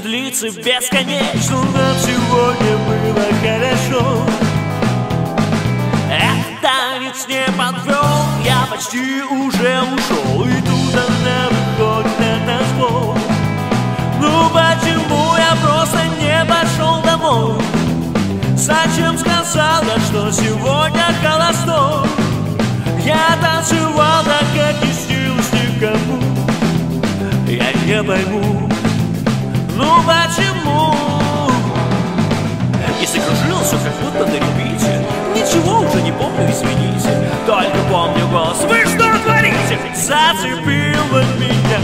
длиться бесконечно. Нам сегодня было хорошо. Этот танец не подвел Я почти уже ушел И тут она выходит на танцпол Ну почему я просто не пошел домой? Зачем сказал я, что сегодня холостой? Я танцевал так, как не не пойму, ну почему? Если кружился, как будто на репите Ничего уже не помню, извините. Только помню голос Вы что творите? Зацепила меня,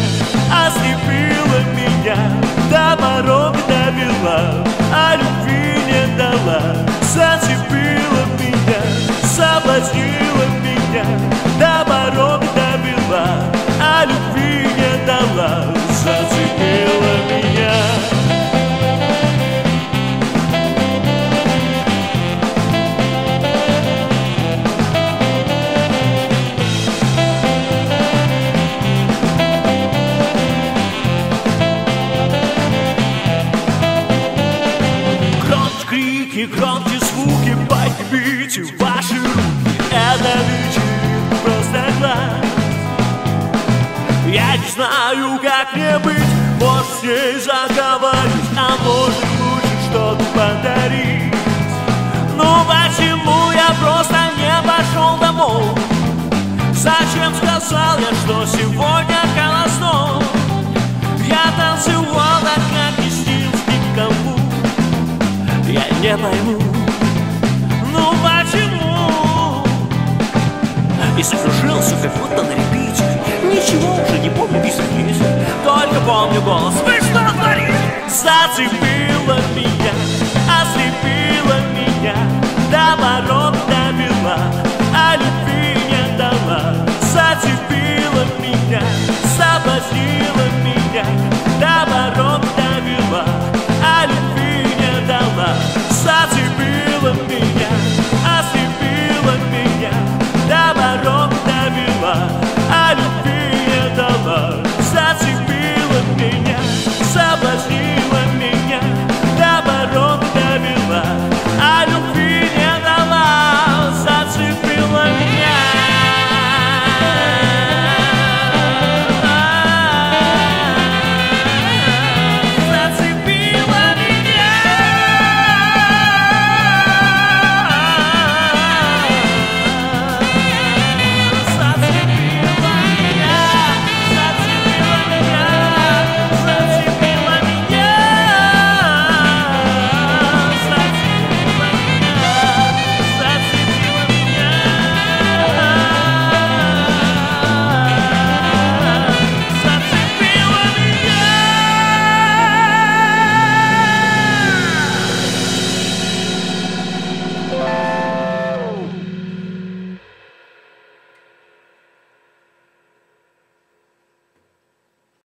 ослепила меня. До порога довела, а любви не дала. Зацепила меня, соблазнила Крики, громче звуки Поднимите ваши руки. Это вечеринка просто класс Я не знаю, как мне быть. Может, с ней заговорить. А может, лучше что-то подарить. Ну почему я просто не пошел домой? Зачем сказал я, что сегодня холостой Я танцевал так, как не пойму. Ну почему? И закружился, как будто на репите Ничего уже не помню из песен Только помню голос. Вы что творите? Зацепила меня Ослепила меня. До